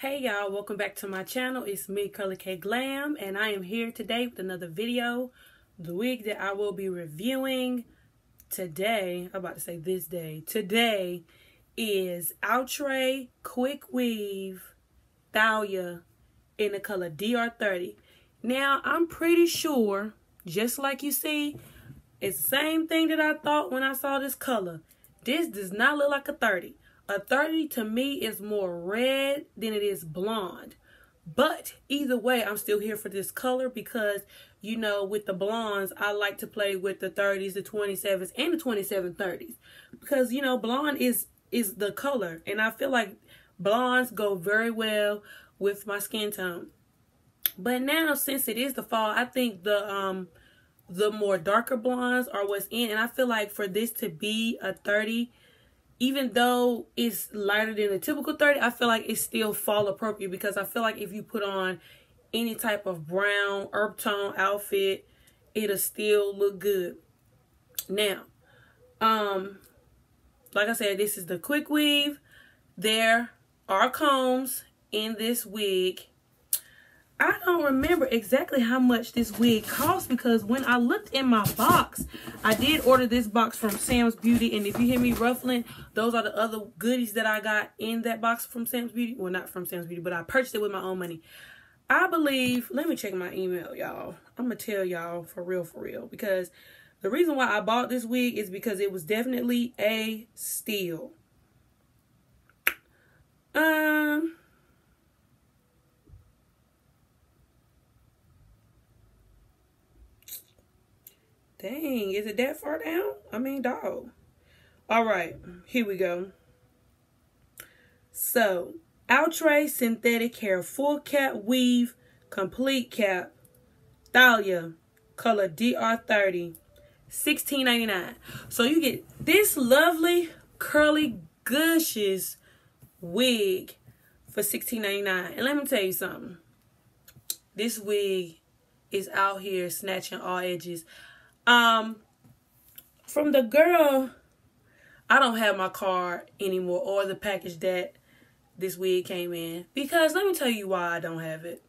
Hey y'all, welcome back to my channel. It's me, Kurly Kay Glam, and I am here today with another video. The wig that I will be reviewing today, I'm about to say this day, today is Outre Quick Weave Thalia in the color DR30. Now, I'm pretty sure, just like you see, it's the same thing that I thought when I saw this color. This does not look like a 30. A 30 to me is more red than it is blonde. But either way, I'm still here for this color because, you know, with the blondes, I like to play with the 30s, the 27s, and the 27 30s. Because, you know, blonde is is the color. And I feel like blondes go very well with my skin tone. But now, since it is the fall, I think the um the more darker blondes are what's in. And I feel like for this to be a 30, even though it's lighter than a typical 30, I feel like it's still fall appropriate because I feel like if you put on any type of brown herb tone outfit, it'll still look good. Now, um, like I said, this is the quick weave. There are combs in this wig. I don't remember exactly how much this wig cost because when I looked in my box, I did order this box from Sam's Beauty. And if you hear me ruffling, those are the other goodies that I got in that box from Sam's Beauty. Well, not from Sam's Beauty, but I purchased it with my own money. I believe, let me check my email, y'all. I'm going to tell y'all for real, for real. Because the reason why I bought this wig is because it was definitely a steal. Um... Dang, is it that far down? I mean, dog. All right, here we go. So, Outre Synthetic Hair Full Cap Weave Complete Cap Thalia Color DR30 $16.99. So you get this lovely curly gushes wig for $16.99. And let me tell you something. This wig is out here snatching all edges. Um, from the girl, I don't have my card anymore or the package that this wig came in because let me tell you why I don't have it.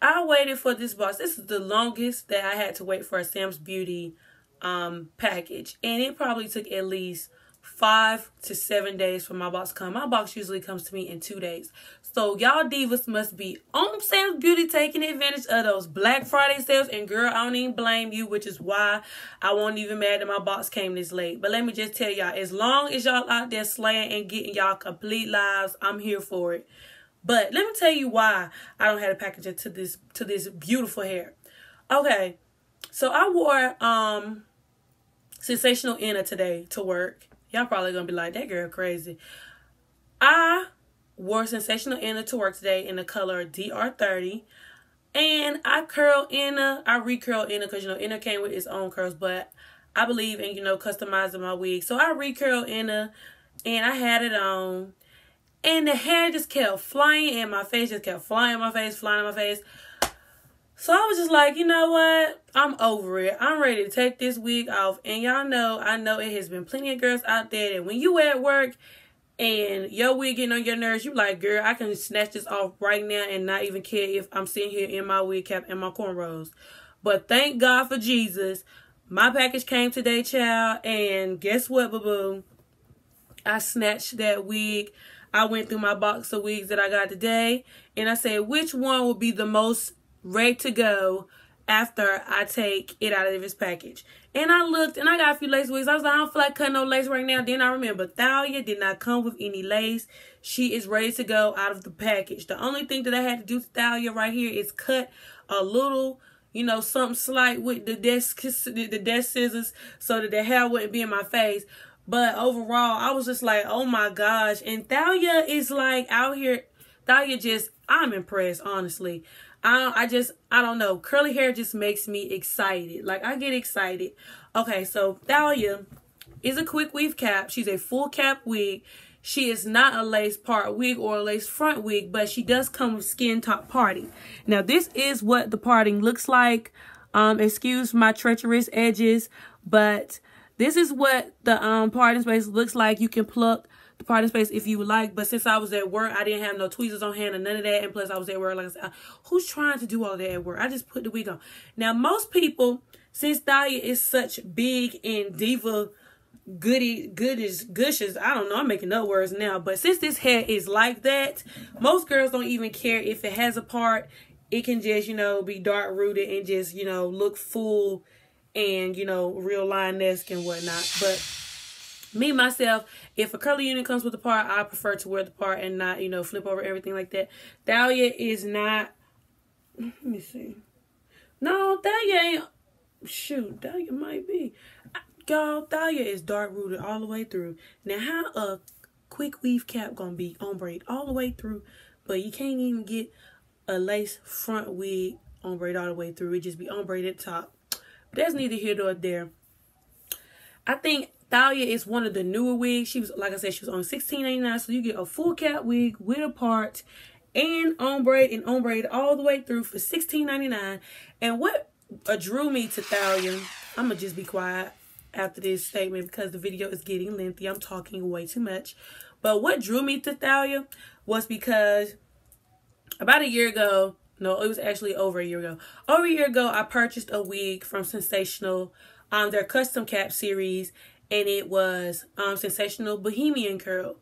I waited for this box. This is the longest that I had to wait for a Sam's Beauty um, package, and it probably took at least five to seven days for my box come. My box usually comes to me in two days. So y'all divas must be on Sam's Beauty taking advantage of those Black Friday sales. And girl, I don't even blame you, which is why I won't even mad that my box came this late. But let me just tell y'all, as long as y'all out there slaying and getting y'all complete lives, I'm here for it. But let me tell you why I don't have a package to this to this beautiful hair. Okay, so I wore um sensational inner today to work Y'all probably gonna be like, that girl crazy. I wore Sensational Inner to work today in the color DR30. And I curl inner, I recurl inner because, you know, inner came with its own curls. But I believe in, you know, customizing my wig. So I recurl inner and I had it on. And the hair just kept flying and my face just kept flying in my face, flying in my face. So I was just like, you know what? I'm over it. I'm ready to take this wig off. And y'all know, I know it has been plenty of girls out there that when you at work and your wig getting on your nerves, you like, girl, I can snatch this off right now and not even care if I'm sitting here in my wig cap and my cornrows. But thank God for Jesus. My package came today, child. And guess what, boo-boo? I snatched that wig. I went through my box of wigs that I got today. And I said, which one will be the most ready to go after I take it out of this package. And I looked and I got a few lace wigs. I was like, I don't feel like cutting no lace right now. Then I remember Thalia did not come with any lace. She is ready to go out of the package. The only thing that I had to do to Thalia right here is cut a little, you know, something slight with the desk the desk scissors so that the hair wouldn't be in my face. But overall, I was just like, oh my gosh. And Thalia is like out here. Thalia just, I'm impressed, honestly. I I just I don't know. Curly hair just makes me excited. Like I get excited. Okay, so Thalia is a quick weave cap. She's a full cap wig. She is not a lace part wig or a lace front wig, but she does come with skin top parting. Now this is what the parting looks like. Um, excuse my treacherous edges, but this is what the um parting space looks like. You can pluck the party space if you would like. But since I was at work, I didn't have no tweezers on hand or none of that. And plus, I was at work. Like I said, who's trying to do all that at work? I just put the wig on. Now, most people, since Thalia is such big and diva goody goodies gushes i don't know i'm making up words now but since this hair is like that most girls don't even care if it has a part it can just you know be dark rooted and just you know look full and you know real line-esque and whatnot but me myself if a curly unit comes with a part i prefer to wear the part and not you know flip over everything like that. Thalia is not let me see. No thalia ain't shoot thalia might be. Y'all thalia is dark rooted all the way through. Now how a quick weave cap gonna be ombre all the way through? But you can't even get a lace front wig ombre all the way through. It just be ombre at top. That's neither here nor there. I think Thalia is one of the newer wigs. She was, like I said, she was on sixteen ninety nine. So you get a full cap wig with a part and ombre and ombre all the way through for sixteen ninety nine. And what uh, drew me to Thalia, I'm gonna just be quiet after this statement because the video is getting lengthy. I'm talking way too much. But what drew me to Thalia was because about a year ago, no, it was actually over a year ago. Over a year ago, I purchased a wig from Sensational on um, their custom cap series and it was um, Sensational Bohemian Curl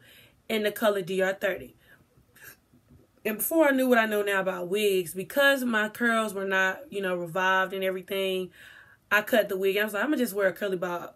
in the color DR30. And before I knew what I know now about wigs, because my curls were not, you know, revived and everything, I cut the wig. I was like, I'm going to just wear a curly bob.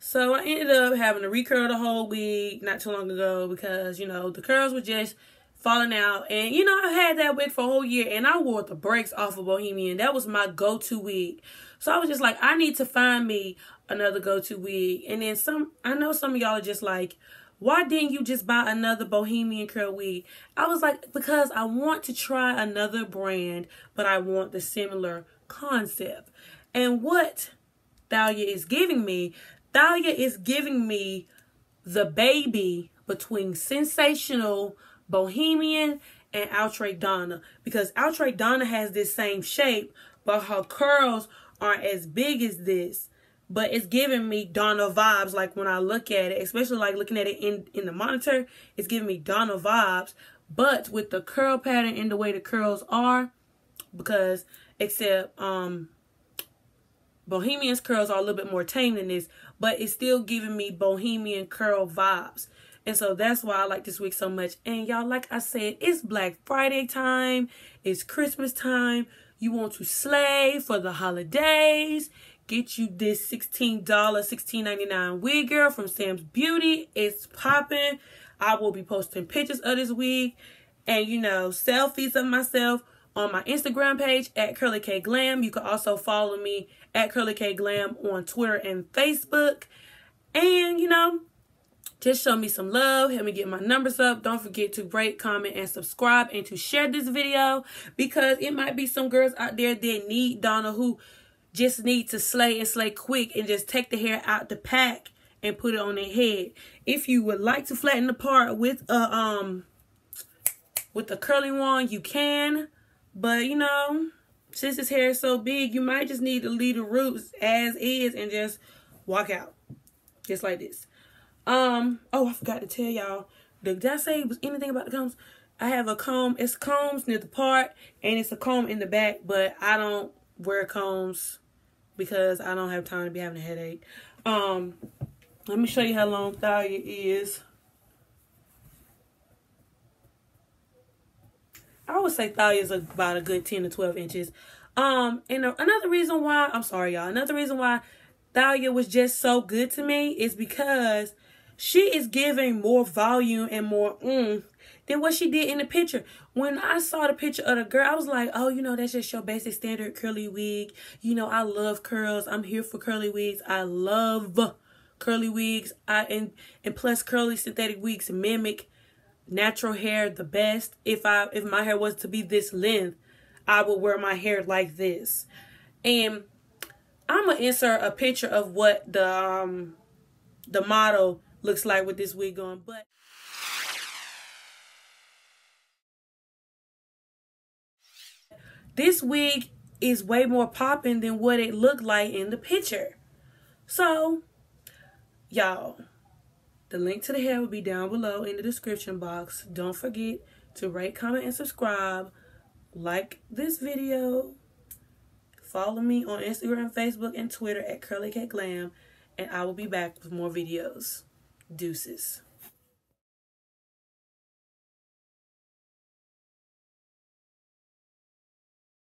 So I ended up having to recurl the whole wig not too long ago because, you know, the curls were just falling out. And, you know, I had that wig for a whole year and I wore the brakes off of Bohemian. That was my go-to wig. So I was just like, I need to find me another go-to wig. And then some, I know some of y'all are just like, why didn't you just buy another Bohemian Curl wig? I was like, because I want to try another brand, but I want the similar concept. And what Thalia is giving me, Thalia is giving me the baby between Sensational, Bohemian, and Outre Donna. Because Outre Donna has this same shape, but her curls aren't as big as this but it's giving me Donna vibes. Like when I look at it, especially like looking at it in in the monitor, it's giving me Donna vibes. But with the curl pattern and the way the curls are, because except um Bohemian's curls are a little bit more tame than this, but it's still giving me Bohemian curl vibes. And so that's why I like this week so much. And y'all, like I said, it's Black Friday time. It's Christmas time. You want to slay for the holidays get you this $16, $16.99 wig girl from Sam's Beauty. It's popping. I will be posting pictures of this wig and, you know, selfies of myself on my Instagram page at Kurly Kay Glam. You can also follow me at Kurly Kay Glam on Twitter and Facebook. And, you know, just show me some love. Help me get my numbers up. Don't forget to rate, comment, and subscribe and to share this video because it might be some girls out there that need Donna who just need to slay and slay quick and just take the hair out the pack and put it on their head. If you would like to flatten the part with a um with a curly one, you can. But you know, since his hair is so big, you might just need to leave the roots as is and just walk out. Just like this. Um, oh I forgot to tell y'all. Did I say was anything about the combs? I have a comb. It's combs near the part and it's a comb in the back, but I don't wear combs because I don't have time to be having a headache. Um, let me show you how long Thalia is. I would say Thalia is about a good 10 to 12 inches. Um, and another reason why, I'm sorry, y'all. Another reason why Thalia was just so good to me is because she is giving more volume and more mm than what she did in the picture. When I saw the picture of the girl, I was like, oh, you know, that's just your basic standard curly wig. You know, I love curls. I'm here for curly wigs. I love curly wigs. I and and plus curly synthetic wigs mimic natural hair the best. If I if my hair was to be this length, I would wear my hair like this. And I'm gonna insert a picture of what the um the model looks like with this wig on, but This wig is way more popping than what it looked like in the picture. So, y'all, The link to the hair will be down below in the description box. Don't forget to rate, comment, and subscribe. Like this video. Follow me on Instagram, Facebook, and Twitter at Curly Glam. And I will be back with more videos. Deuces.